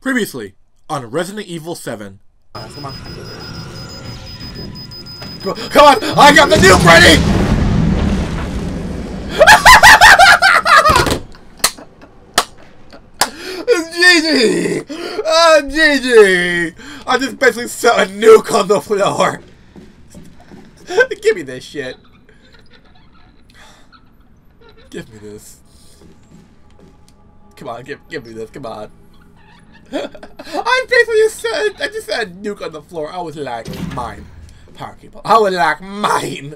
Previously on Resident Evil 7. Come on. Come on! I got the nuke ready! it's GG! Ah, GG! I just basically set a nuke on the floor. Give me this shit. Give me this. Come on, give give me this. Come on. I basically just said I just said nuke on the floor. I was like mine, power cable. I was like mine.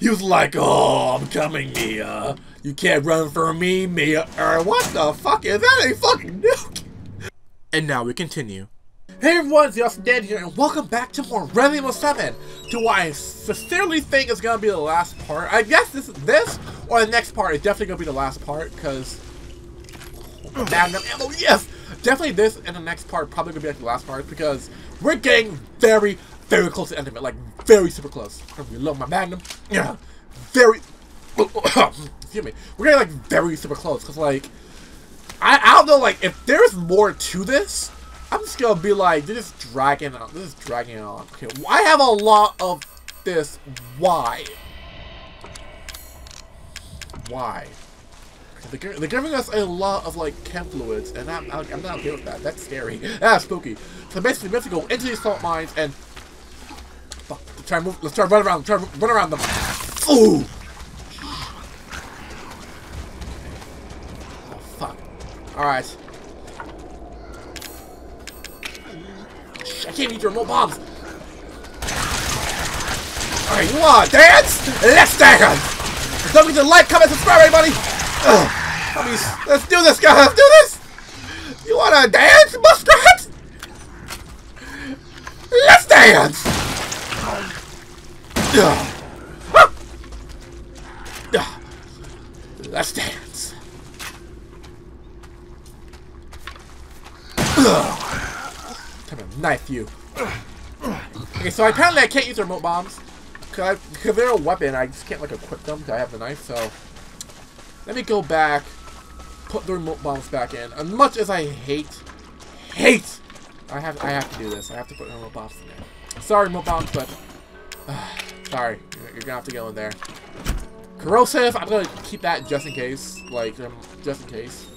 He was like, "Oh, I'm coming, Mia. You can't run from me, Mia." Er, what the fuck is that? A fucking nuke. And now we continue. Hey everyone, it's Awesome Dan here, and welcome back to more Resident Evil 7, to what I sincerely think is going to be the last part. I guess this this or the next part is definitely going to be the last part, because... Magnum ammo, yes! Definitely this and the next part probably to be like the last part, because we're getting very, very close to the end of it, like, very super close. I reload my Magnum, yeah, very... excuse me. We're getting, like, very super close, because, like, I, I don't know, like, if there's more to this, I'm just gonna be like, this is dragging on. This is dragging on. Okay, I have a lot of this. Why? Why? They're, they're giving us a lot of like chem fluids, and I'm, I'm not okay with that. That's scary. That's ah, spooky. So basically, we have to go into these salt mines and fuck, let's try and move. Let's try run around. Try run around them. Ooh. Oh fuck. All right. I can't eat your remote bombs. Alright, you want to dance? Let's dance! Don't forget to like, comment, subscribe, everybody! Ugh. Let's do this, guys! Let's do this! You wanna dance, muskrat? Let's dance! Let's dance. On, knife you. Okay, so apparently I can't use remote bombs. Because they're a weapon, I just can't like equip them because I have the knife, so... Let me go back, put the remote bombs back in. As much as I hate, hate, I have I have to do this. I have to put remote bombs in there. Sorry, remote bombs, but... Uh, sorry, you're, gonna have to go in there. Corrosive, I'm gonna keep that just in case. Like, um, just in case.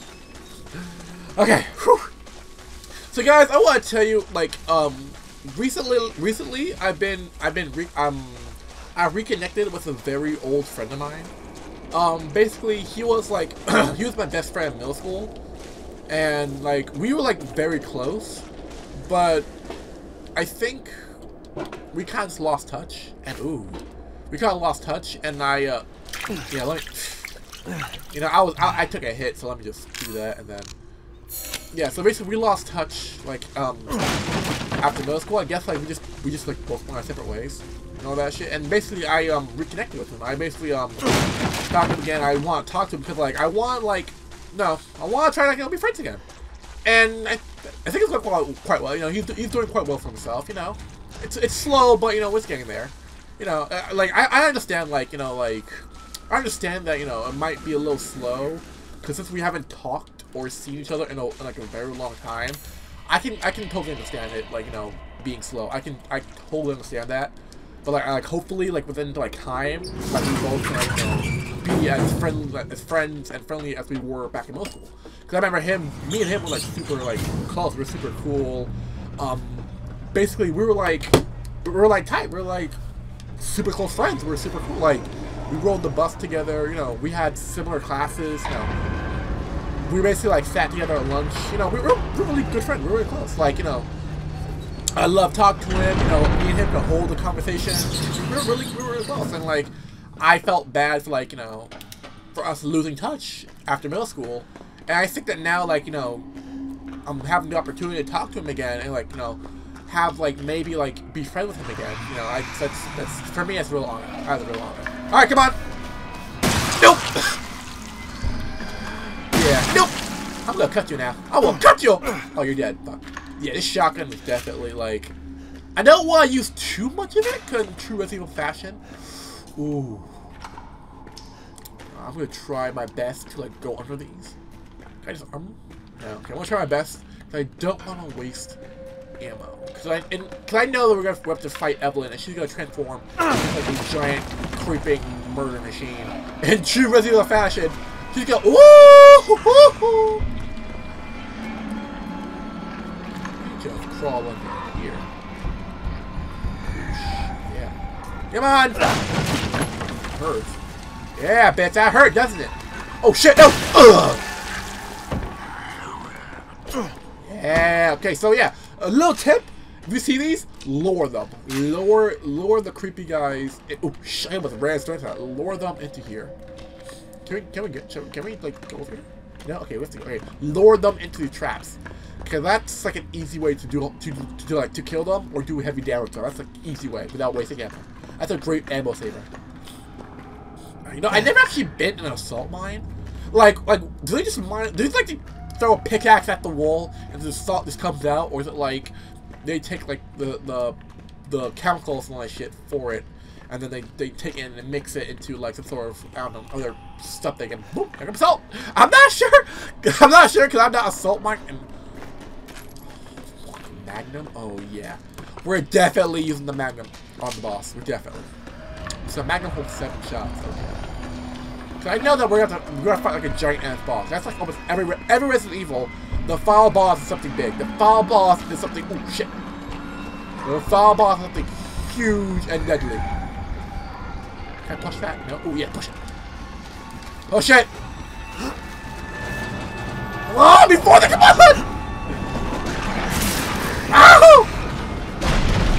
Okay, whew. So guys, I want to tell you, like, um, recently, recently, I've been, I've been, re um, I reconnected with a very old friend of mine. Um, basically, he was like, he was my best friend in middle school, and like, we were like very close, but I think we kind of lost touch, and ooh, we kind of lost touch, and I, uh, yeah, let me, you know, I was, I, I took a hit, so let me just do that, and then yeah, so basically we lost touch, like, um, after middle school. I guess, like, we just, we just, like, both went our separate ways and all that shit. And basically, I, um, reconnected with him. I basically, um, to him again. I want to talk to him because, like, I want, like, no, I want to try to, like, be friends again. And I, I think it's going quite, quite well. You know, he's, he's doing quite well for himself, you know. It's, it's slow, but, you know, it's getting there. You know, uh, like, I, I understand, like, you know, like, I understand that, you know, it might be a little slow because since we haven't talked or seen each other in, a, in like a very long time, I can I can totally understand it. Like you know, being slow. I can I totally understand that. But like, like hopefully like within like time, like we both can like, you know, be as friendly as friends and friendly as we were back in middle school. Because I remember him, me and him were like super like close. We were super cool. Um, basically we were like we were like tight. We were like super close friends. We were super cool. Like we rode the bus together. You know, we had similar classes. You know we basically like sat together at lunch. You know, we were, we were really good friends. We were really close. Like, you know, I love talking to him. You know, me and him to hold the conversation. We were really, we were close. And like, I felt bad for like, you know, for us losing touch after middle school. And I think that now, like, you know, I'm having the opportunity to talk to him again and like, you know, have like maybe like be friends with him again. You know, I that's that's for me that's real honor. That's a real honor. All right, come on. Nope. Yeah. Nope. I'm gonna cut you now. I will cut you. Oh, you're dead. Fuck. Yeah, this shotgun is definitely like. I don't want to use too much of it, cause true Resident Evil fashion. Ooh. I'm gonna try my best to like go under these. Can I just arm? No. Okay, I'm gonna try my best I don't want to waste ammo. Because I, and, cause I know that we're to have to fight Eveline, and she's to transform into like a giant, creeping murder machine. In true Resident fashion, she's going to, woo! Just crawl under Come on! Hurts. Yeah, bitch, that hurt, doesn't it? Oh shit, no! Ugh! Yeah, okay, so yeah, a little tip. If you see these, lower them. Lower lower the creepy guys. Oh, shit, I almost ran straight to Lower them into here. Can we, can we get, can we, like, go over here? No? Okay, let's see. Okay, lower them into the traps. Because that's, like, an easy way to do, to, to, like, to kill them or do heavy damage. So that's, like, easy way without wasting ammo. That's a great ammo saver. You know, I never actually been in an assault mine. Like, like, do they just mine? Do they like throw a pickaxe at the wall and the salt just comes out, or is it like they take like the the the chemicals and all that shit for it, and then they they take it and mix it into like some sort of I don't know other stuff they can boop, they can salt. I'm not sure. I'm not sure because I'm not a salt mine. And Magnum. Oh yeah, we're definitely using the Magnum on the boss. We're definitely. So Magnum holds seven shots. Okay. So I know that we're gonna, to, we're gonna fight like a giant ass boss. That's like almost every every Resident Evil. The final boss is something big. The final boss is something. Oh shit. The final boss is something huge and deadly. Can I push that? No. Oh yeah, push it. Oh shit. Oh, before the come on! Ow!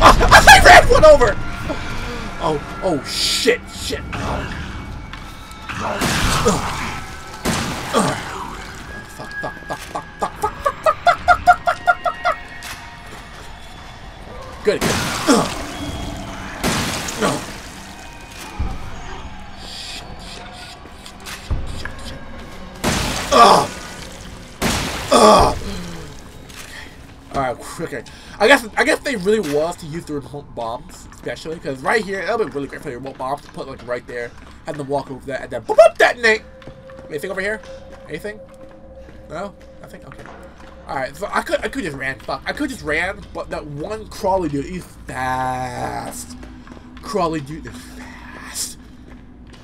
Oh, I ran one over! Oh, oh shit, shit. Oh. Fuck, fuck, fuck, fuck, fuck, fuck, fuck, fuck, Good, good. No. Shit, shit, shit, shit, shit, Ugh! Ugh! Okay. I guess I guess they really was to use the remote bombs, especially because right here it'll be really great for the remote bombs to put like right there and then walk over that and then boop, boop, detonate. Anything over here? Anything? No? Nothing? Okay. Alright, so I could I could just ran. Fuck. I could just ran, but that one crawly dude is fast. Crawly dude is fast.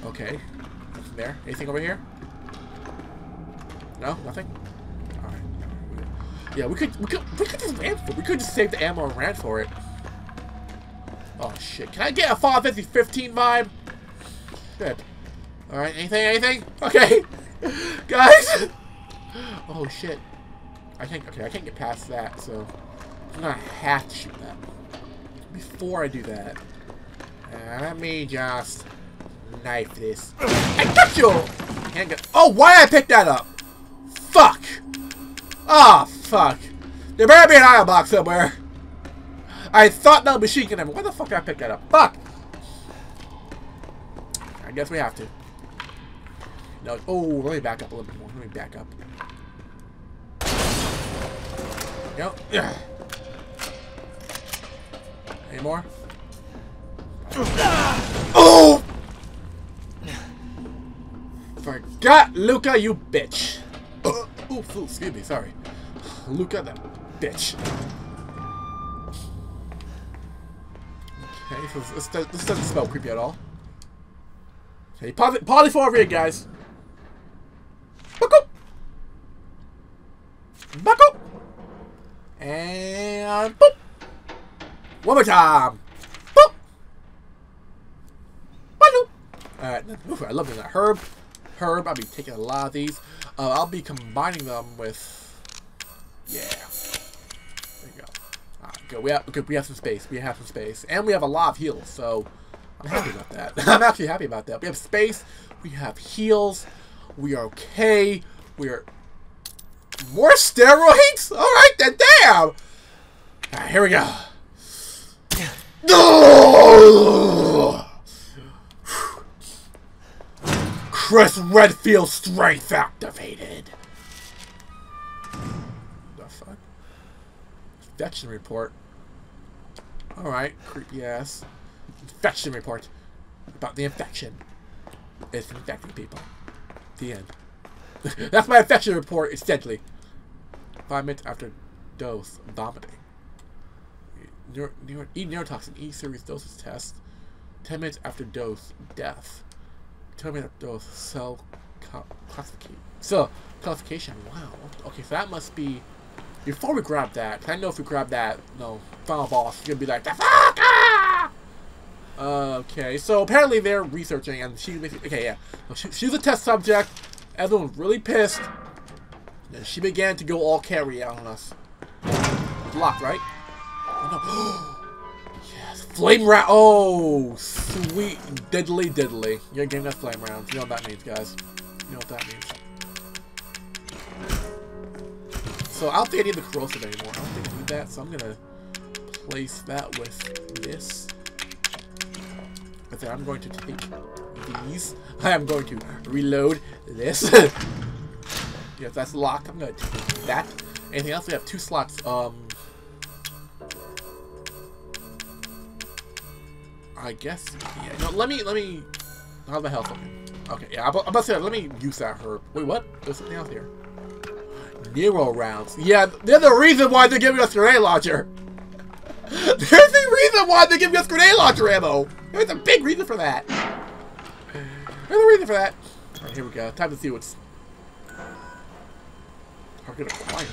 Okay. Nothing there. Anything over here? No? Nothing? Yeah, we could we could we could just ran for it. We could just save the ammo and ran for it. Oh shit. Can I get a Final Fantasy 15 vibe? Good. Alright, anything, anything? Okay. Guys! Oh shit. I can't okay, I can't get past that, so I'm gonna have to shoot that. Before I do that, let me just knife this. I got you! Handgun. Oh, why did I pick that up? Fuck! Ah, oh, fuck. There better be an iron box somewhere. I thought that machine gun. Why the fuck did I pick that up? Fuck! I guess we have to. No. Oh, let me back up a little bit more. Let me back up. Yep. Yeah. Any more? Oh! Forgot Luca, you bitch. Oh, excuse me, sorry. Luca, that bitch. Okay, so this, this doesn't smell creepy at all. Okay, pause for a guys. Buckle. Buckle. And boop. One more time. Boop. Alright, I love that. Herb. Herb, I'll be taking a lot of these. Uh, I'll be combining them with... Yeah. There you go. Alright, good. We have, good. We have some space. We have some space. And we have a lot of heals, so... I'm happy about that. I'm actually happy about that. We have space. We have heals. We are okay. We are... More steroids? Alright then, damn! Alright, here we go. Chris Redfield strength activated. Infection report. Alright, creepy ass infection report about the infection. It's infecting people. The end. That's my infection report. It's deadly. Five minutes after dose, vomiting. Neur neur eat neurotoxin, E series dosage test. 10 minutes after dose, death. 10 minutes after dose, cell classification. So, classification, wow. Okay, so that must be... Before we grab that, I know if we grab that, no, final boss, you're gonna be like, the fuck! Ah! Okay, so apparently they're researching, and she, okay, yeah. She, she's a test subject. Everyone's really pissed. And she began to go all carry out on us. It's locked, right? Oh, no. yes, flame round. Oh, sweet, deadly, deadly. You're getting that flame round. You know what that means, guys. You know what that means. So I don't think I need the corrosive anymore. I don't think I need that, so I'm gonna place that with this. But then I'm going to take these. I am going to reload this. yeah, that's locked. I'm to take that. Anything else? We have two slots. Um, I guess. Yeah. No, let me. Let me. How's my health? Okay. Yeah. I'm about to say. Let me use that herb. Wait. What? There's something else here. Nero rounds. Yeah, they're the reason why they're giving us grenade launcher. There's the reason why they're giving us grenade launcher ammo. There's a big reason for that. There's a reason for that. Alright, here we go. Time to see what's target acquired.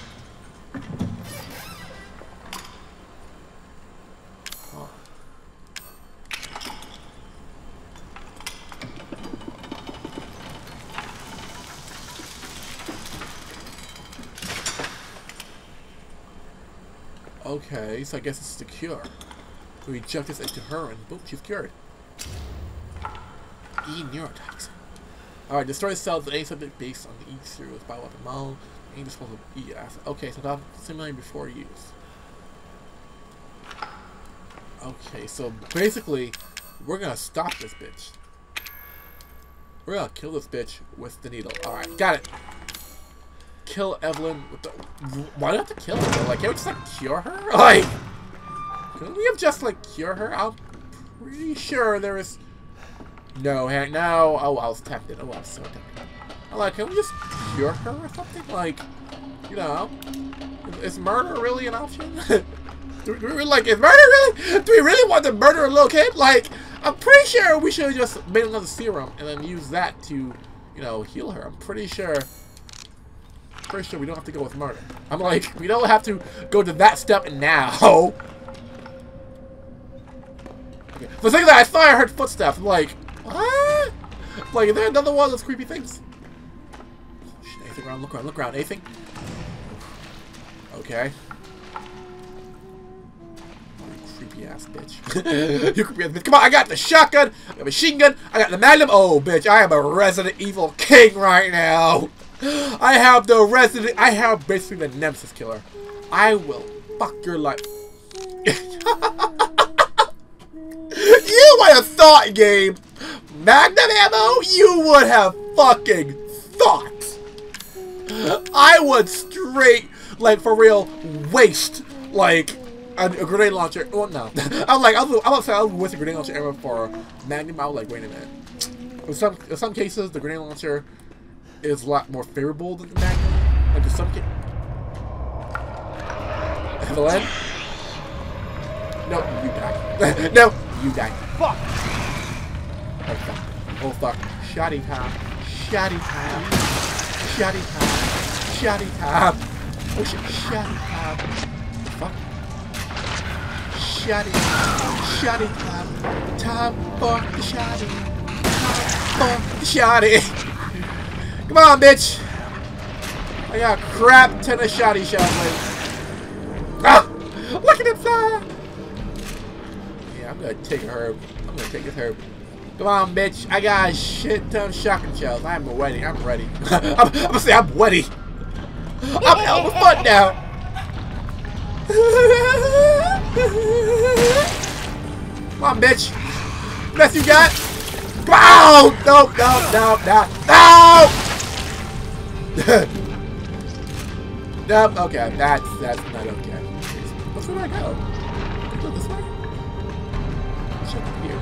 Okay, so I guess it's the cure. We inject this into her and boom, she's cured. E neurotoxin. Alright, destroy cells of any subject based on the E series bioweapon model. Any disposal of E acid. Okay, so that's similar before use. Okay, so basically, we're gonna stop this bitch. We're gonna kill this bitch with the needle. Alright, got it. Kill Eveline with the... Why do I have to kill her? Like, can't we just, like, cure her? Like, couldn't we have just, like, cure her? I'm pretty sure there is... No, heck, no. Oh, I was tempted. Oh, I was so tempted. Like, can we just cure her or something? Like, you know, is murder really an option? do, we, we, like, is murder really? Do we really want to murder a little kid? Like, I'm pretty sure we should have just made another serum and then use that to, you know, heal her. I'm pretty sure. Pretty sure we don't have to go with murder. I'm like, we don't have to go to that step now. Okay. The thing that I thought I heard footsteps. I'm like, what? Like, is there another one of those creepy things? Oh, anything around? Look around. Look around. Anything? Okay. creepy ass bitch. you creepy ass bitch. Come on, I got the shotgun, I got the machine gun, I got the magnum. Oh, bitch, I am a Resident Evil king right now. I have the Resident. I have basically the Nemesis killer. I will fuck your life. you would have thought, game. Magnum ammo, you would have fucking thought. I would straight, like, for real, waste, like, a, a grenade launcher. Well, no. I'm like, I'm, I was saying I would waste a grenade launcher ammo for Magnum. I was like, wait a minute. In some, in some cases, the grenade launcher is a lot more favorable than the Magnum. Like, cases. Eveline? No, you die. no, you die. Fuck! Oh fuck. Oh fuck. Shoddy time. Shoddy time. Shoddy time. Shoddy time. Oh shit. Shoddy time. Fuck. Shoddy. Shoddy time. Time for the shoddy. Time for the shoddy. Come on, bitch. I got crap ton of shoddy shells, lady. Ah! Look at him fly! Yeah, I'm gonna take a herb. I'm gonna take this herb. Come on, bitch. I got a shit ton of shotgun shells. I'm ready. I'm ready. I'm, I'm gonna say I'm ready. I'm hell of fun now. Come on, bitch. Best you got. Wow! No, no, no, no, no! nope, okay, that's, that's not okay. What's where do I go? Can I go this way? Check here.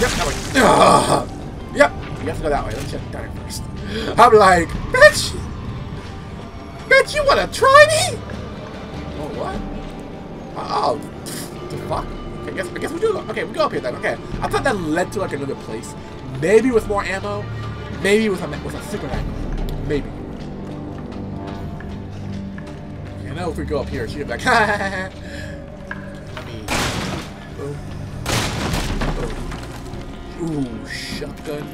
Yep, that way. Ugh. Yep, you have to go that way. Let's check that first. I'm like, bitch! Bitch, you wanna try me? Oh, what? Uh, oh, the fuck? Okay, I guess, I guess we do. Okay, we go up here then. Okay, I thought that led to like another place. Maybe with more ammo, maybe with a, with a super knife. Maybe. I know if we go up here, she'll be like, Let me. Boom. Boom. Ooh, shotgun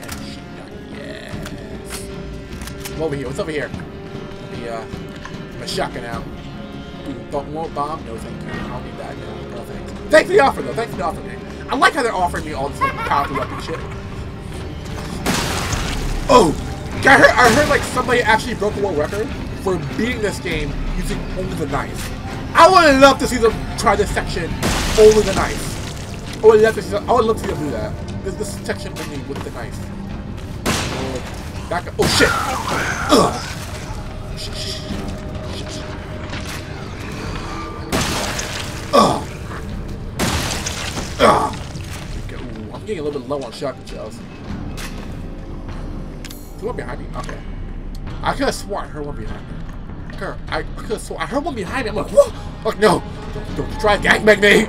and shotgun. Yes. Over here. What's over here? Let me uh, my shotgun out. Ooh, don't want bomb? No, thank you. I don't need that. No, no thanks. Thanks for the offer, though. Thanks for the offer, man. I like how they're offering me all this like, powerful weapon shit. Oh! I heard, I heard like somebody actually broke a world record for beating this game using only the knife. I would love to see them try this section only the knife. I would love to see them, I would love to see them do that. This, this section only with the knife. Oh, back up. Oh shit! Ugh. Ugh. Ugh. I'm getting a little bit low on shotgun shells. One behind me? Okay. I could have sworn I heard one behind me. I could I could have sworn I heard one behind me. I'm like, what? Like, no. Don't, don't try to gangbang me.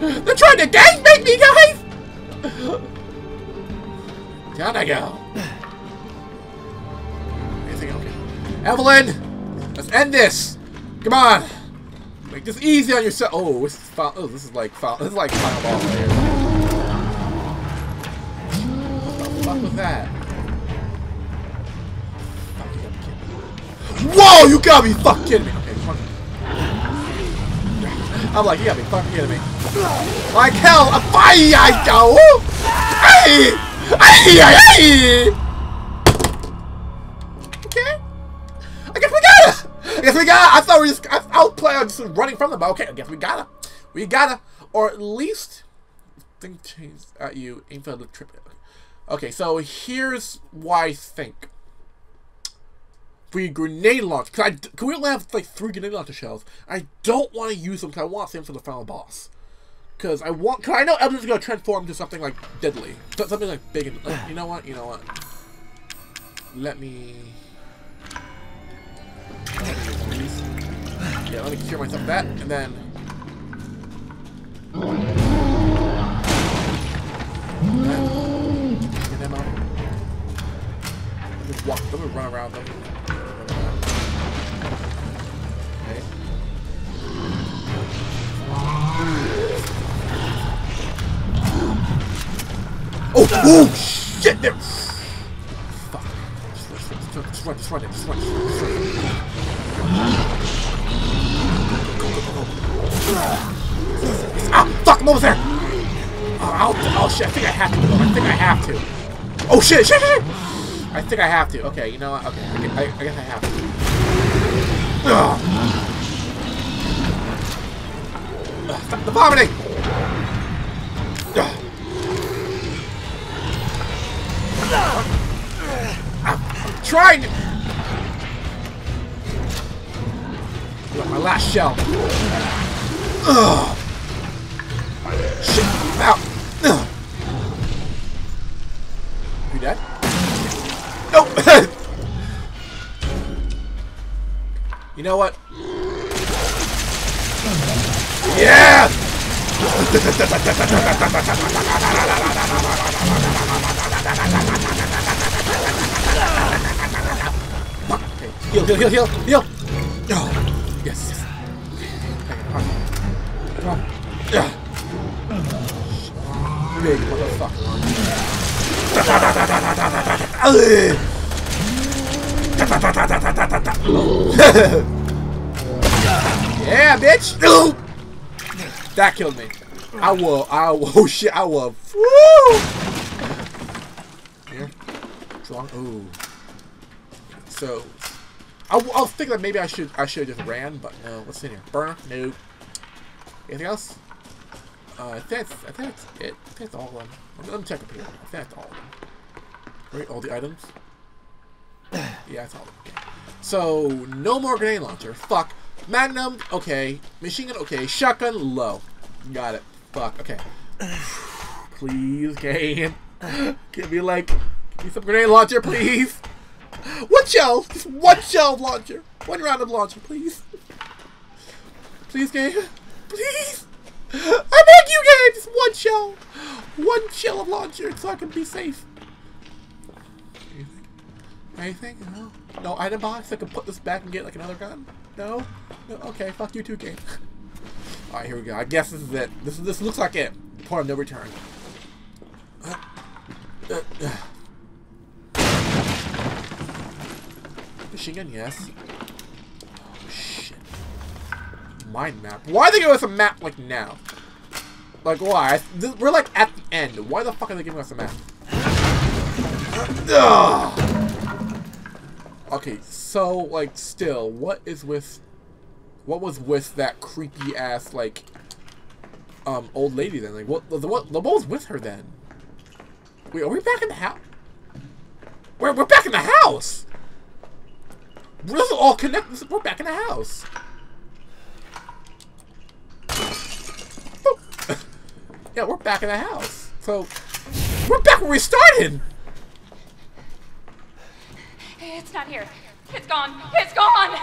They're trying to gangbang me, guys! Down I go. Anything okay? Eveline! Let's end this! Come on! Make this easy on yourself. Oh, this is final, oh, this is like final, this is like final boss right here. What the fuck was that? Whoa, you gotta be fucking kidding me. Okay. I'm like, you gotta be fucking kidding me. Like hell, a fire I go! Hey! Hey! Hey! Okay. I guess we got it! I guess we got it! I thought we just, I, on just running from them, but okay, I guess we gotta. We gotta. Or at least, think change at uh, you, aim for the trip. Okay, so here's why I think. Free grenade launch. Can, I, can we only have like three grenade launcher shells? I don't want to use them because I want to them for the final boss. Because I want, cause I know Eveline's gonna transform into something like deadly, something like big and. Like, you know what? You know what? Let me. Yeah, let me cure myself that, and then. Let me walk. Let me run around them. Oh, oh, shit! There. Fuck. Just run, just run, just run, just run, just run, just run, just run. Go, go, go, go. Ah, fuck! I'm almost there. Oh, I'll, oh shit! I think I have to. Go. I think I have to. Oh shit! Shit! Shit! shit. I think I have to. Okay, you know what? Okay, I, guess- I, I guess I have to. Ugh. Ugh, Stop the vomiting! Ugh. I'm trying to... Look, my last shell. Ugh. Shit. Ow. Ugh. You dead? Nope. you know what? Yeah! Heal, heal, heal, heal, heal! Oh, yes, yes. Yeah. Big motherfucker. yeah, bitch! That killed me. I will, I will, oh shit, I will. Woo! Strong. Ooh. So, I, I was thinking that maybe I should, I should have just ran, but no. What's in here? Burner? No. Anything else? Uh, I think that's, I think that's it. I think that's all of them. Let me, let me check up here. I think that's all of them. Right, all the items? yeah, that's all of them. Okay. So, no more grenade launcher. Fuck. Magnum, okay. Machine gun, okay. Shotgun, low. Got it. Fuck, okay. please, game. Give me, like, me some grenade launcher, please. One shell. Just one shell launcher. One round of launcher, please. Please, game. Please. I beg you, game. Just one shell! One shell of launcher so I can be safe. Anything? No? No item box? I can put this back and get like another gun? No? No? Okay, fuck you too, game. Alright, here we go. I guess this is it. This, this looks like it. Point of no return. Uh, uh, uh. Machine yes. Oh, shit. Mind map. Why are they giving us a map like now? Like, why? We're like at the end. Why the fuck are they giving us a map? Ugh. Okay, so, like, still, what is with... What was with that creepy ass, like, um, old lady then? Like, what, the, what, what was with her then? Wait, are we back in the house? We're, we're back in the house! This is all connected. We're back in the house. yeah, we're back in the house. So, we're back where we started! It's not here. It's gone. It's gone!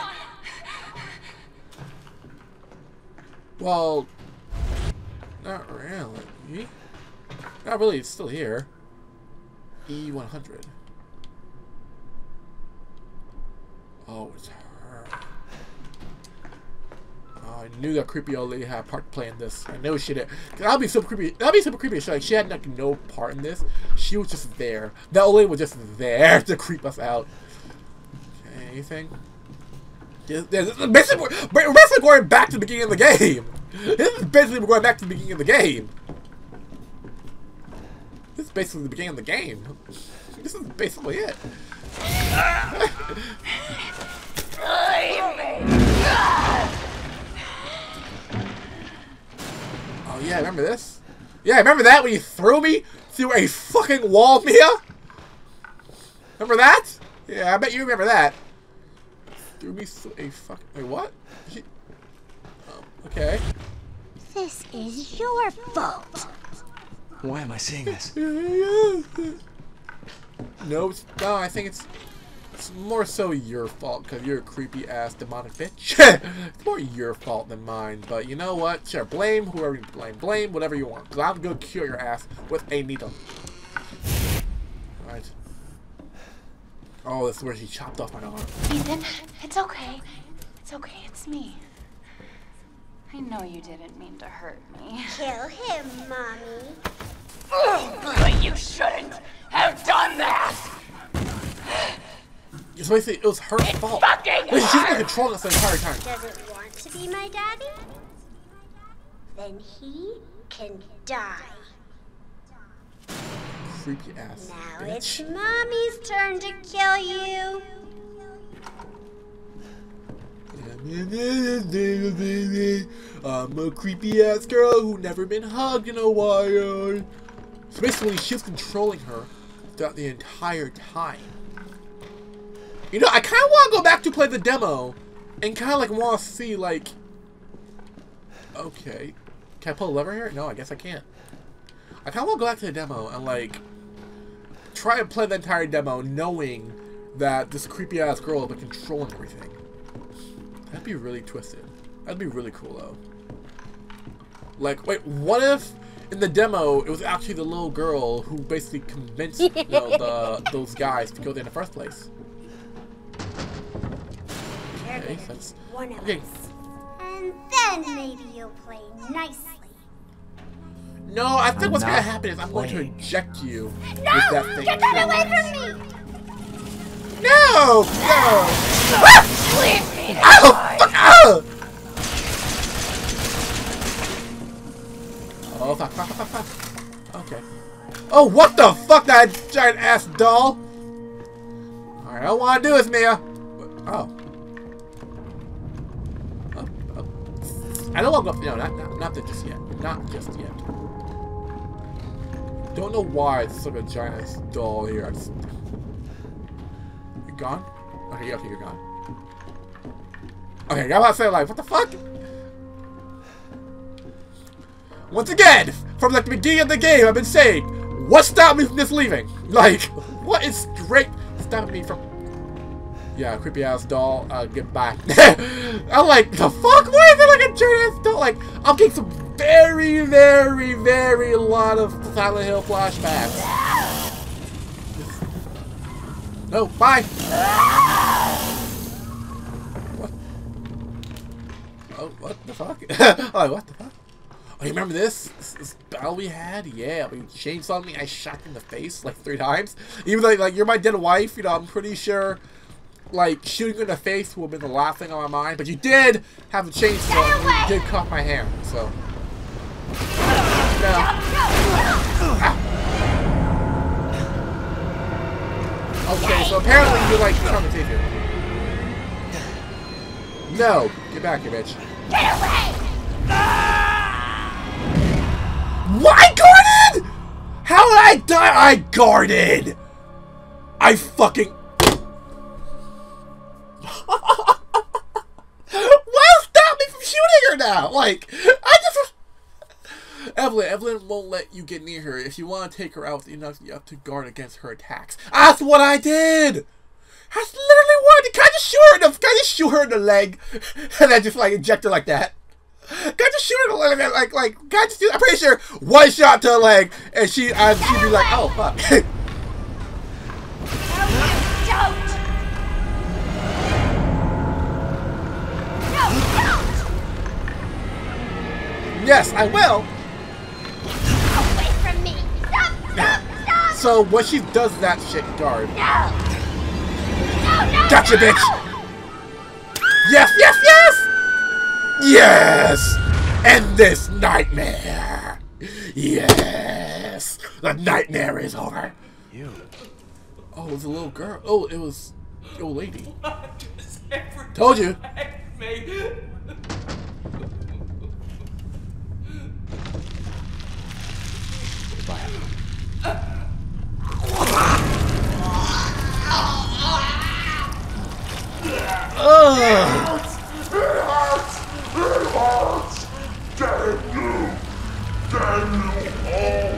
Well, not really. Not really, it's still here. E100. Oh, it's her. Oh, I knew that creepy old lady had a part to play in this. I know she did. That'd be super creepy. That'd be super creepy. She, like, she had like no part in this. She was just there. That old lady was just there to creep us out. Okay, anything? Basically, we're basically going back to the beginning of the game. This is basically going back to the beginning of the game. This is basically the beginning of the game. This is basically it. oh yeah, remember this? Yeah, remember that when you threw me through a fucking wall, Mia? Remember that? Yeah, I bet you remember that. Threw me through a fucking... Wait, what? She... Oh, um, okay. This is your fault. Why am I seeing this? no, no, I think it's it's more so your fault because you're a creepy ass demonic bitch. it's more your fault than mine. But you know what? Sure, blame whoever you blame. Blame whatever you want. Because I'm going to cure your ass with a needle. Alright. Oh, that's where she chopped off my arm. Ethan, it's okay. It's okay, it's me. I know you didn't mean to hurt me. Kill him, Mommy. But you shouldn't have done that! It's basically, it was her it fault. Fucking Wait, she's been controlling us the entire time. Does it want to be my daddy? Then he can die. Creepy ass. Now bitch. it's Mommy's turn to kill you. I'm a creepy ass girl who never been hugged in a while. So basically, she's controlling her throughout the entire time. You know, I kind of want to go back to play the demo and kind of like want to see like. Okay, can I pull a lever here? No, I guess I can't. I kind of want to go back to the demo and like try and play the entire demo, knowing that this creepy ass girl will be controlling everything. That'd be really twisted. That'd be really cool though. Like, wait, what if in the demo it was actually the little girl who basically convinced you know, the, those guys to go there in the first place? Okay, that's One of okay. us. And then maybe you'll play nicely. No, I think I'm what's gonna happen is I'm going to playing. eject you with No! that thing. Get that away from me! No! No! Leave me Ow! Fuck! Ow! Oh, fuck, fuck, fuck, fuck, fuck. Okay. Oh, what the fuck, that giant ass doll? Alright, I don't want to do this, Mia. Uh, oh. Oh, I don't want to go. No, not, not, not just yet. Not just yet. Don't know why it's like a giant doll here. I just... You're gone? Okay, okay, you're gone. Okay, I'm about to say, like, what the fuck? Once again, from like the beginning of the game, I've been saying, what stopped me from just leaving? Like, what is straight stopping me from... Yeah, creepy ass doll, uh, back. I'm like, the fuck? Why is it like a giant ass doll? Like, I'm getting some very, very, very lot of Silent Hill flashbacks. No, bye. What? Oh, what the fuck? oh, what the fuck? Oh, you remember this? this? This battle we had? Yeah, we chainsawed me. I shot in the face like three times. Even though, like, you're my dead wife, you know, I'm pretty sure, like, shooting you in the face would have been the last thing on my mind. But you did have a chainsaw, you did cut my hand, so. No. Okay, so apparently you're like trying to take it. No, get back here, bitch. Get away! I guarded? How did I die? I guarded. I fucking. Now? Like, I just. Eveline, Eveline won't let you get near her. If you want to take her out, you have, to guard against her attacks. That's what I did. That's literally what I did. Can I just shoot her in the, can I just shoot her in the leg, and then just like inject her like that? Can I just shoot her in the leg, like, like, can I just do? I'm pretty sure one shot to the leg, and she, uh, she'd be like, oh fuck. yes, I will. Away from me! Stop! Stop! Stop! So when she does that shit, guard. No! No, no! Gotcha, no! bitch! Yes, yes, yes! Yes! End this nightmare! Yes! The nightmare is over! You. Oh, it was a little girl. Oh, it was the old lady. Just every Told you. me. Ugh! Shit,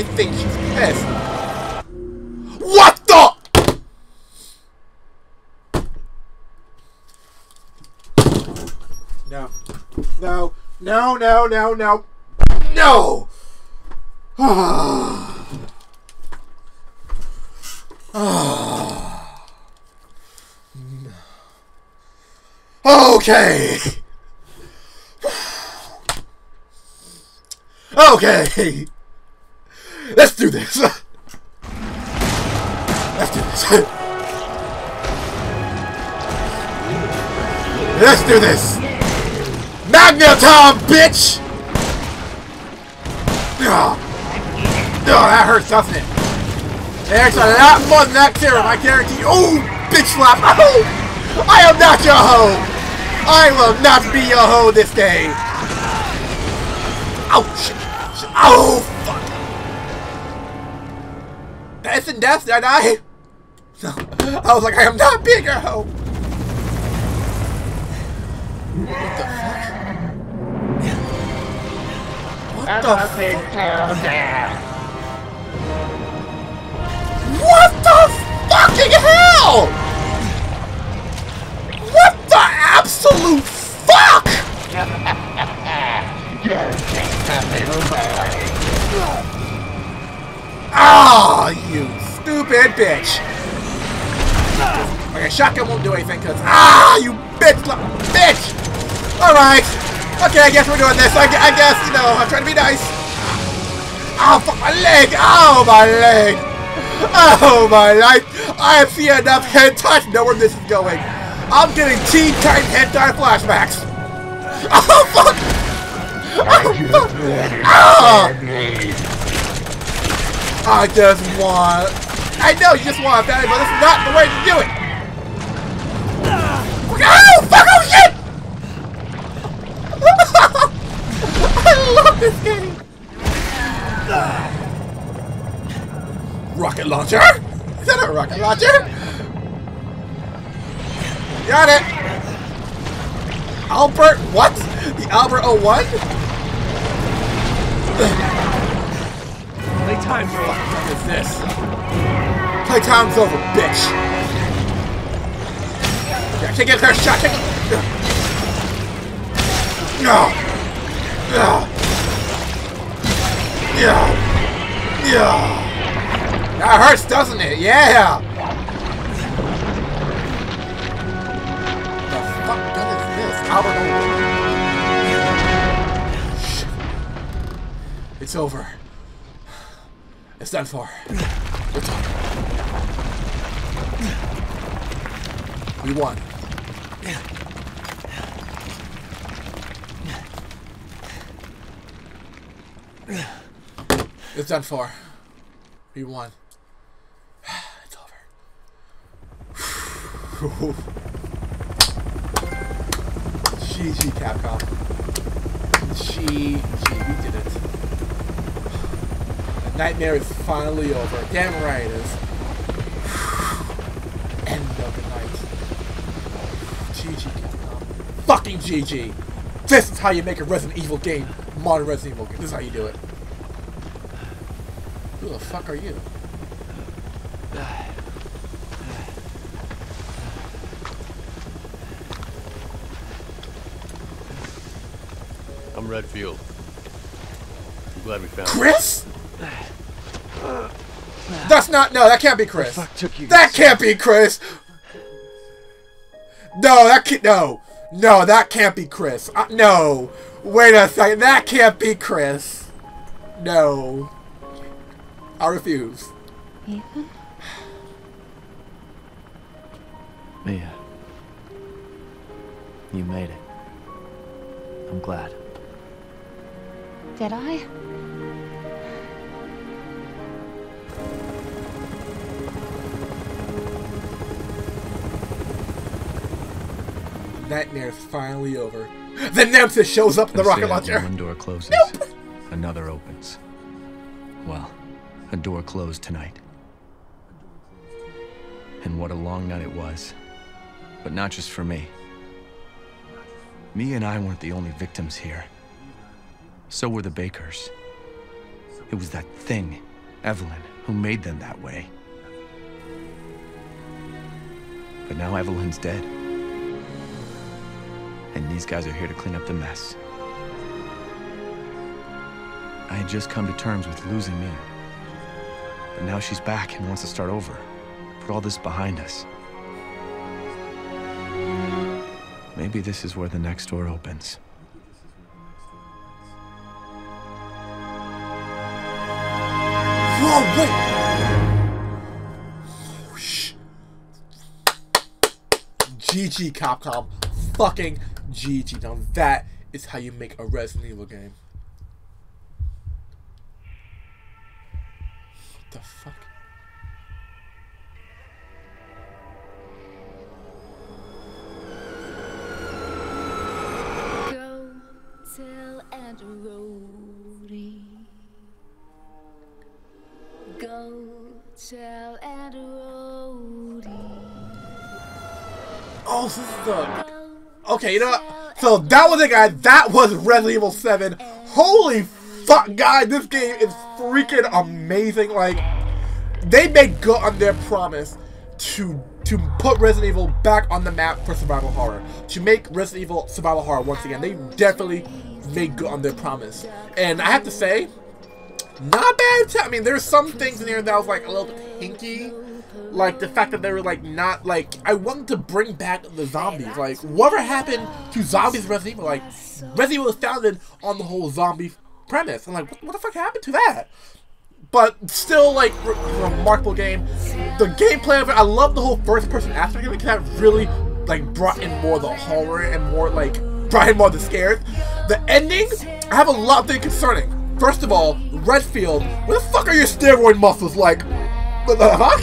I think she's pissed. What the? No. No. No, no, no, no. No! okay. Okay. Let's do this. Let's do this. Let's do this. Magneton, bitch! Oh, that hurts, doesn't it? A lot more than that serum, I guarantee you. Oh, bitch slap! Oh! I am not your hoe! I will not be your hoe this day! Shit. Oh, Death and death, did I? No. I was like, I am not being your hoe! What the fuck? What the fuck? What the fucking hell? What the absolute fuck? Ah, you stupid bitch. Okay, shotgun won't do anything because ah, you bitch, bitch. All right. Okay, I guess we're doing this. I, I guess you know I'm trying to be nice. Oh, fuck my leg. Oh, my leg. Oh, my life. I have seen enough hentai to know where this is going. I'm getting Teen Titan hentai flashbacks. Oh, fuck. Oh, fuck. Ah. I just want... I know you just want that, but this is not the way to do it. Oh, fuck. Oh, shit. I love this game. Rocket launcher? Is that a rocket launcher? Got it. Albert, what? The Albert 01? Playtime's over. What is this? Playtime's over, bitch. Yeah, can't get clear shot. Can't get... No. Yeah. Yeah. Yeah. That hurts, doesn't it? Yeah. The fuck gun is this? Albert. It's over. It's done for. We won. It's done for. We won. It's over. GG Capcom. GG, we did it. Nightmare is finally over. Damn right it is. End of the night. GG Fucking GG. This is how you make a Resident Evil game. Modern Resident Evil game. This is how you do it. Who the fuck are you? I'm Redfield. I'm glad we found you. Chris? That's not. No, that can't be Chris. fuck took you That can't be Chris. No, that can't. No, no, that can't be Chris. Uh, no, wait a second. That can't be Chris. No, I refuse. Ethan? Mia. You made it. I'm glad. Did I? Nightmare's finally over. Then Nemesis shows up in the rocket launcher. One door closes. Another opens. Well, a door closed tonight. And what a long night it was. But not just for me. Mia and I weren't the only victims here. So were the Bakers. It was that thing, Eveline, who made them that way. But now Eveline's dead. And these guys are here to clean up the mess. I had just come to terms with losing Mia. But now she's back and wants to start over. Put all this behind us. Maybe this is where the next door opens. Whoa, wait. GG Capcom. Fucking GG. Now that is how you make a Resident Evil game. What the fuck? Go tell Aunt Rhody. Go tell Aunt Rhody. Oh, this is the. Okay, you know what? So that was it, guys. That was Resident Evil 7. Holy fuck, guys. This game is freaking amazing. Like, they made good on their promise to to put Resident Evil back on the map for survival horror. To make Resident Evil survival horror once again. They definitely made good on their promise. And I have to say, not bad. I mean, there's some things in here that was like a little bit hinky. Like the fact that they were like not like I wanted to bring back the zombies. Like whatever happened to zombies Resident Evil? Like Resident Evil was founded on the whole zombie premise. I'm like, what, the fuck happened to that? But still, like re- remarkable game. The gameplay of it, I love the whole first-person aspect of it because that really like brought in more the horror and more like brought in more the scares. The ending, I have a lot of things concerning. First of all, Redfield, where the fuck are your steroid muscles? Like, what the fuck?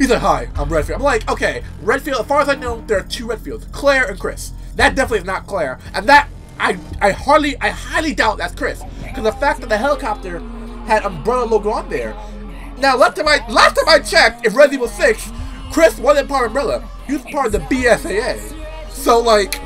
He's like, hi, I'm Redfield. I'm like, okay, Redfield, as far as I know, there are two Redfields, Claire and Chris. That definitely is not Claire. And that, I I hardly, I highly doubt that's Chris. Because the fact that the helicopter had Umbrella logo on there. Now, last time I, last time I checked, if Resident Evil 6, Chris wasn't part of Umbrella. He was part of the BSAA. So, like,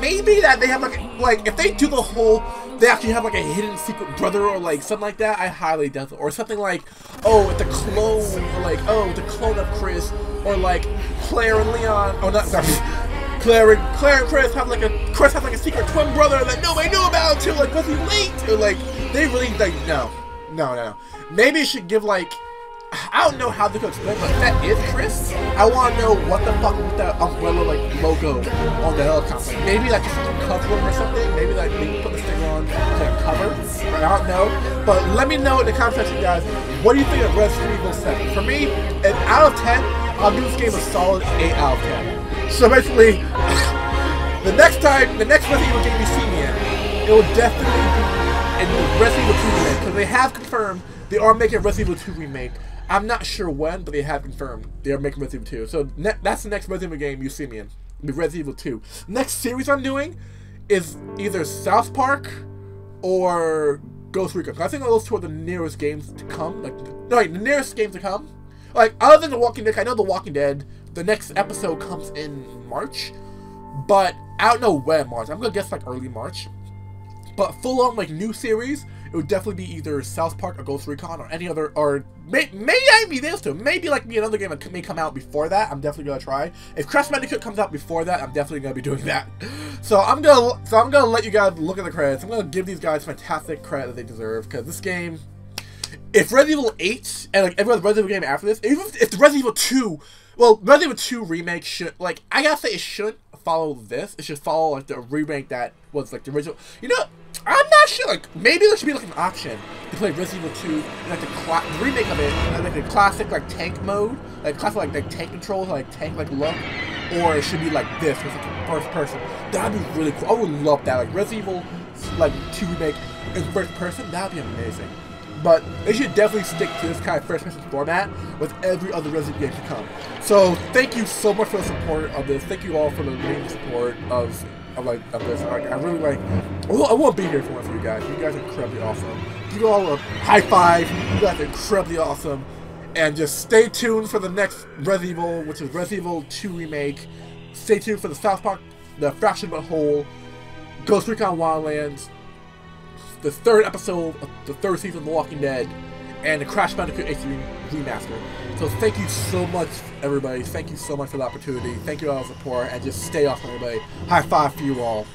maybe that they have like like if they do the whole they actually have like a hidden secret brother or like something like that, I highly doubt it. Or something like, oh, the clone, or like, oh, the clone of Chris, or like Claire and Leon, oh not sorry, Claire and Claire and Chris have like a Chris has like a secret twin brother that nobody knew about until like was he late? Or like they really like no, no, no. Maybe it should give like I don't know how they could explain, but if that is Chris, I want to know what the fuck with that umbrella like logo on the helicopter. Like, maybe like just cover or something. Maybe like they put the thing on like a cover. I don't know. But let me know in the comment section, guys. What do you think of Resident Evil 7? For me, an out of 10, I'll give this game a solid 8 out of 10. So basically, the next time, the next Resident Evil game you see me in, it will definitely be in Resident Evil 2 remake because they have confirmed they are making Resident Evil 2 remake. I'm not sure when, but they have confirmed they are making Resident Evil 2. So that's the next Resident Evil game you see me in. Be Resident Evil 2. Next series I'm doing is either South Park or Ghost Recon. I think those two are the nearest games to come. Like, no, wait, the nearest game to come. Like, other than The Walking Dead, I know The Walking Dead, the next episode comes in March, but I don't know when March. I'm gonna guess like early March. But full on like new series, it would definitely be either South Park or Ghost Recon or any other, or may, maybe I be this too. Maybe like me another game that may come out before that. I'm definitely gonna try. If Crash Bandicoot comes out before that, I'm definitely gonna be doing that. So I'm gonna, so I'm gonna let you guys look at the credits. I'm gonna give these guys fantastic credit that they deserve because this game. If Resident Evil 8 and like every other Resident Evil game after this, even if, if Resident Evil 2, well, Resident Evil 2 remake should like I gotta say it shouldn't follow this. It should follow like the remake that was like the original. You know, I'm not sure. Like maybe there should be like an option to play Resident Evil 2 and like the, the remake of it, and like the classic like tank mode, like classic like, like tank controls, like tank like look, or it should be like this, with like first person. That'd be really cool. I would love that. Like Resident Evil like 2 remake in first person. That'd be amazing. But they should definitely stick to this kind of first format with every other Resident game to come. So thank you so much for the support of this. Thank you all for the amazing support of, of like of this. I, I really like. I won't, be here for one for you guys. You guys are incredibly awesome. Give you all a high five. You guys are incredibly awesome. And just stay tuned for the next Resident Evil, which is Resident Evil 2 remake. Stay tuned for the South Park, the Fractured But Whole, Ghost Recon Wildlands, the third episode of the third season of The Walking Dead, and the Crash Bandicoot HD remaster. So thank you so much, everybody. Thank you so much for the opportunity. Thank you all for the support, and just stay awesome, everybody. High five for you all.